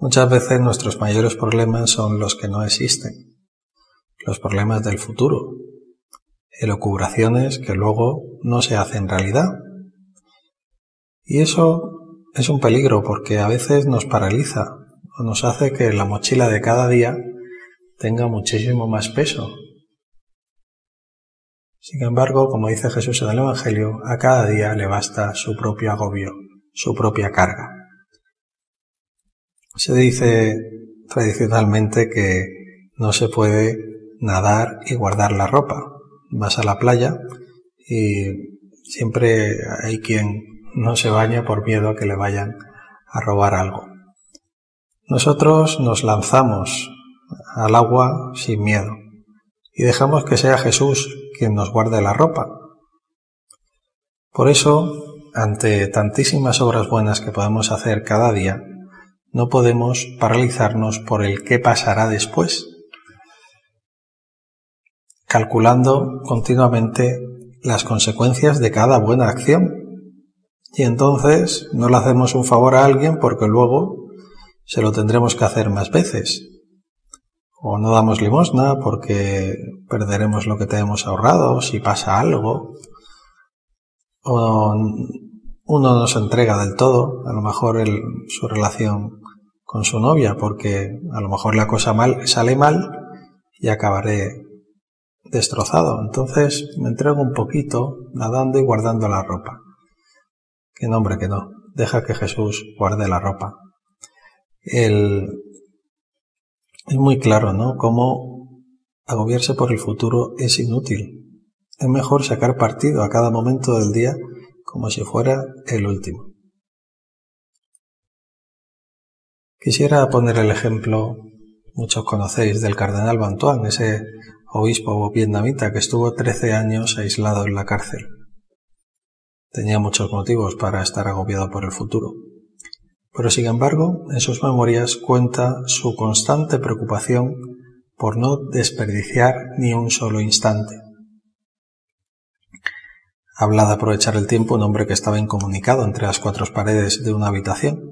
Muchas veces nuestros mayores problemas son los que no existen, los problemas del futuro, elucubraciones que luego no se hacen realidad. Y eso es un peligro porque a veces nos paraliza o nos hace que la mochila de cada día tenga muchísimo más peso. Sin embargo, como dice Jesús en el Evangelio, a cada día le basta su propio agobio, su propia carga. Se dice tradicionalmente que no se puede nadar y guardar la ropa. Vas a la playa y siempre hay quien no se baña por miedo a que le vayan a robar algo. Nosotros nos lanzamos al agua sin miedo y dejamos que sea Jesús quien nos guarde la ropa. Por eso, ante tantísimas obras buenas que podemos hacer cada día, no podemos paralizarnos por el qué pasará después, calculando continuamente las consecuencias de cada buena acción. Y entonces no le hacemos un favor a alguien porque luego se lo tendremos que hacer más veces. O no damos limosna porque perderemos lo que tenemos ahorrado si pasa algo. O uno no se entrega del todo, a lo mejor su relación con su novia, porque a lo mejor la cosa mal sale mal y acabaré destrozado. Entonces me entrego un poquito nadando y guardando la ropa. Que nombre que no. Deja que Jesús guarde la ropa. El, es muy claro, ¿no? Cómo agobiarse por el futuro es inútil. Es mejor sacar partido a cada momento del día como si fuera el último. Quisiera poner el ejemplo, muchos conocéis, del cardenal Bantuan, ese obispo vietnamita que estuvo 13 años aislado en la cárcel. Tenía muchos motivos para estar agobiado por el futuro. Pero sin embargo, en sus memorias cuenta su constante preocupación por no desperdiciar ni un solo instante. Habla de aprovechar el tiempo un hombre que estaba incomunicado entre las cuatro paredes de una habitación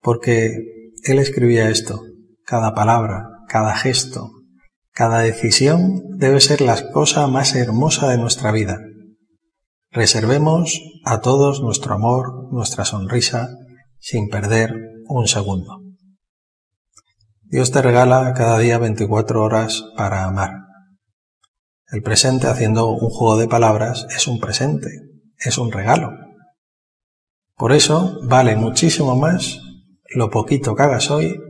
porque él escribía esto, cada palabra, cada gesto, cada decisión debe ser la cosa más hermosa de nuestra vida. Reservemos a todos nuestro amor, nuestra sonrisa, sin perder un segundo. Dios te regala cada día 24 horas para amar. El presente, haciendo un juego de palabras, es un presente, es un regalo. Por eso vale muchísimo más lo poquito que hagas hoy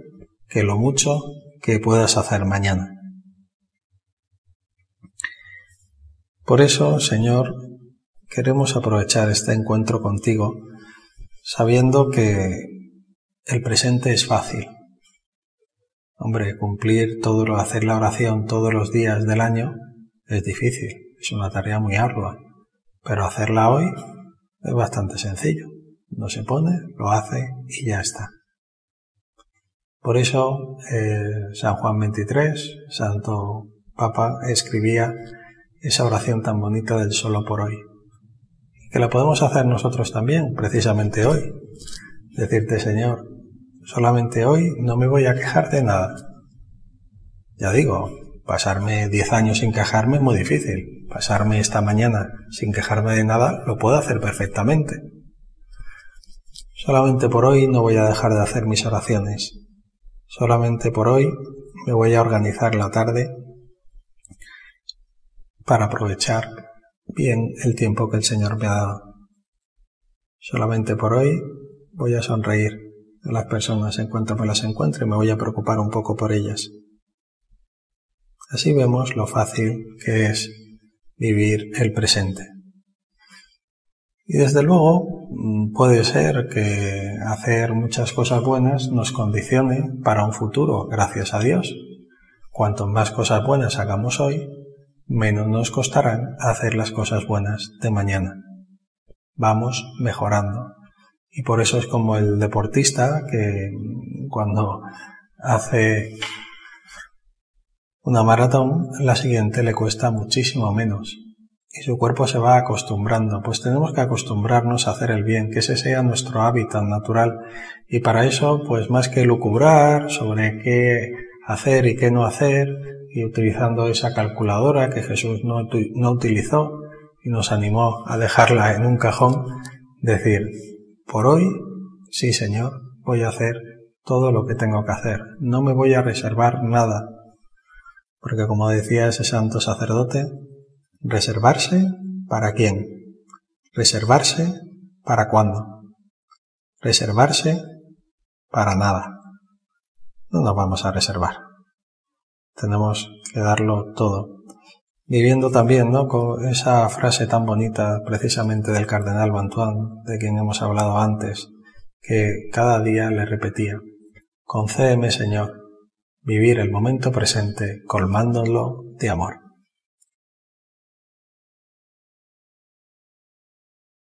que lo mucho que puedas hacer mañana. Por eso, Señor, queremos aprovechar este encuentro contigo sabiendo que el presente es fácil. Hombre, cumplir todo lo, hacer la oración todos los días del año es difícil, es una tarea muy ardua, pero hacerla hoy es bastante sencillo. No se pone, lo hace y ya está. Por eso eh, San Juan 23, Santo Papa, escribía esa oración tan bonita del solo por hoy. Que la podemos hacer nosotros también, precisamente hoy. Decirte, Señor, solamente hoy no me voy a quejar de nada. Ya digo, pasarme 10 años sin quejarme es muy difícil. Pasarme esta mañana sin quejarme de nada lo puedo hacer perfectamente. Solamente por hoy no voy a dejar de hacer mis oraciones Solamente por hoy me voy a organizar la tarde para aprovechar bien el tiempo que el Señor me ha dado. Solamente por hoy voy a sonreír a las personas en cuanto me las encuentre y me voy a preocupar un poco por ellas. Así vemos lo fácil que es vivir el presente. Y desde luego mm, puede ser que hacer muchas cosas buenas nos condicione para un futuro, gracias a Dios. Cuanto más cosas buenas hagamos hoy, menos nos costarán hacer las cosas buenas de mañana. Vamos mejorando. Y por eso es como el deportista que cuando hace una maratón, la siguiente le cuesta muchísimo menos y su cuerpo se va acostumbrando, pues tenemos que acostumbrarnos a hacer el bien, que ese sea nuestro hábitat natural. Y para eso, pues más que lucubrar sobre qué hacer y qué no hacer, y utilizando esa calculadora que Jesús no, no utilizó y nos animó a dejarla en un cajón, decir, por hoy, sí Señor, voy a hacer todo lo que tengo que hacer, no me voy a reservar nada, porque como decía ese santo sacerdote, Reservarse para quién? Reservarse para cuándo? Reservarse para nada. No nos vamos a reservar. Tenemos que darlo todo. Viviendo también, ¿no? Con esa frase tan bonita precisamente del cardenal Bantuán, de quien hemos hablado antes, que cada día le repetía, concédeme Señor, vivir el momento presente colmándolo de amor.